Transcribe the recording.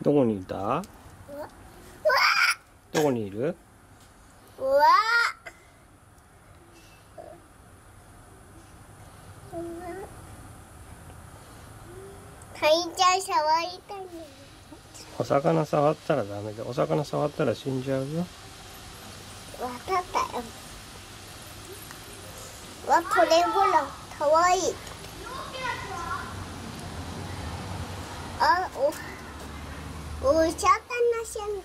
どこにいた？どこにいる？わかいちゃん触りたいお魚触ったらダメだお魚触ったら死んじゃうよ。わかった。よわこれほらかわいい。あお。お魚死ん